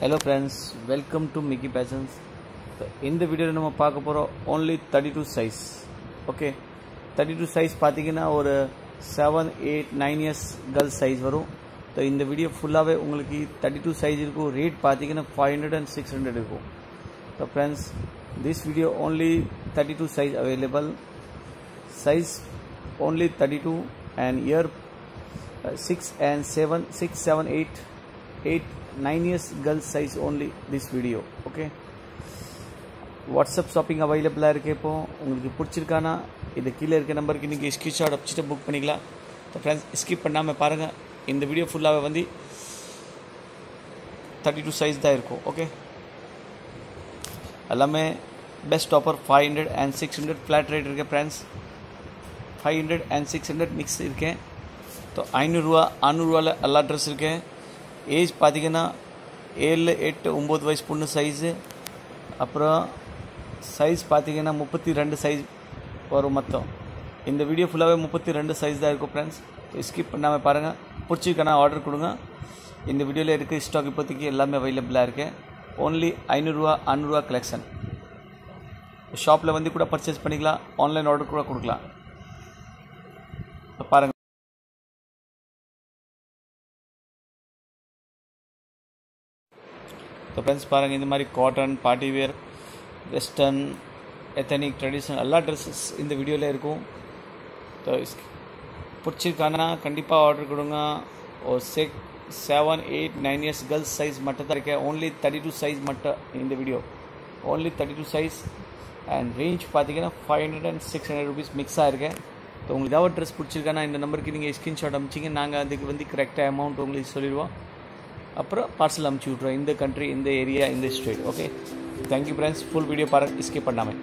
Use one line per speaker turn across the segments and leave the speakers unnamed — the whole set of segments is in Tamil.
hello friends welcome to Mickey fashions இந்த வீடியோவில் நம்ம பார்க்க போகிறோம் only thirty two size okay thirty two size பார்த்தீங்கன்னா ஒரு seven eight nine years girls size வரும் ஸோ இந்த வீடியோ ஃபுல்லாகவே உங்களுக்கு தேர்ட்டி டூ சைஸ் இருக்கும் ரேட் பார்த்தீங்கன்னா five hundred and six hundred இருக்கும் so friends this video only thirty two size available size only 32 and year uh, 6 and 7 6 7 8 8 9 years girl size only this video okay WhatsApp shopping அவைலபிளாக இருக்குது இப்போ உங்களுக்கு பிடிச்சிருக்கானா இது கீழே இருக்க நம்பருக்கு நீங்கள் ஸ்கிரீன்ஷாட் அடிச்சுட்டு புக் பண்ணிக்கலாம் ஸோ ஃப்ரெண்ட்ஸ் ஸ்கிப் பண்ணாமல் பாருங்கள் இந்த வீடியோ ஃபுல்லாகவே வந்து தேர்ட்டி டூ சைஸ் தான் இருக்கும் ஓகே எல்லாமே best offer five hundred and six hundred flat rate இருக்குது friends five hundred and six hundred mix இருக்கேன் ஸோ ஐநூறுரூவா அறநூறுவாவில் எல்லா ட்ரெஸ் இருக்கேன் ஏஜ் பார்த்தீங்கன்னா ஏழு எட்டு ஒம்பது வயசு பொண்ணு சைஸு அப்புறம் சைஸ் பார்த்தீங்கன்னா முப்பத்தி ரெண்டு சைஸ் வரும் மொத்தம். இந்த வீடியோ ஃபுல்லாகவே முப்பத்தி ரெண்டு சைஸ் தான் இருக்கும் ஃப்ரெண்ட்ஸ் ஸ்கிப் பண்ணாமல் பாருங்கள் பிடிச்சிக்கனா ஆர்டர் கொடுங்க. இந்த வீடியோவில் இருக்க ஸ்டாக் இப்போதைக்கு எல்லாமே அவைலபிளாக இருக்குது ஓன்லி ஐநூறுரூவா அறநூறுவா கலெக்ஷன் ஷாப்பில் வந்து கூட பர்ச்சேஸ் பண்ணிக்கலாம். ஆன்லைன் ஆர்டர் கூட கொடுக்கலாம். ஸோ ஃப்ரெண்ட்ஸ் பாருங்கள் இந்த மாதிரி cotton party wear western ethnic traditional எல்லா ட்ரெஸ்ஸஸ் இந்த வீடியோவில் இருக்கும். ஸோ பிடிச்சிருக்கானா கண்டிப்பாக ஆர்டர் கொடுங்க. ஒரு six seven eight nine years girls size மட்டும் தான் இருக்கேன் ஓன்லி தேர்ட்டி டூ சைஸ் மட்டும் இந்த video only thirty two size and range பார்த்தீங்கன்னா five hundred and six hundred rupees மிக்ஸாக இருக்கேன் ஸோ உங்களுக்கு ஏதாவது ட்ரெஸ் பிடிச்சிருக்கானா இந்த நம்பருக்கு நீங்கள் ஸ்க்ரீன்ஷாட் அமிச்சிங்க நாங்கள் அதுக்கு வந்து கரெக்டாக அமௌண்ட் உங்களுக்கு சொல்லிடுவோம். அப்புறம் பார்சல் அமுச்சு விட்ருவோம் இந்த கண்ட்ரி இந்த ஏரியா இந்த state okay thank you friends full video பாருங்கள் ஸ்கிப் பண்ணாமல்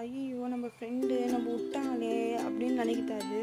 ஐயோ நம்ம ஃப்ரெண்டு நம்ம விட்டாங்களே அப்படின்னு நினைக்கிட்டாரு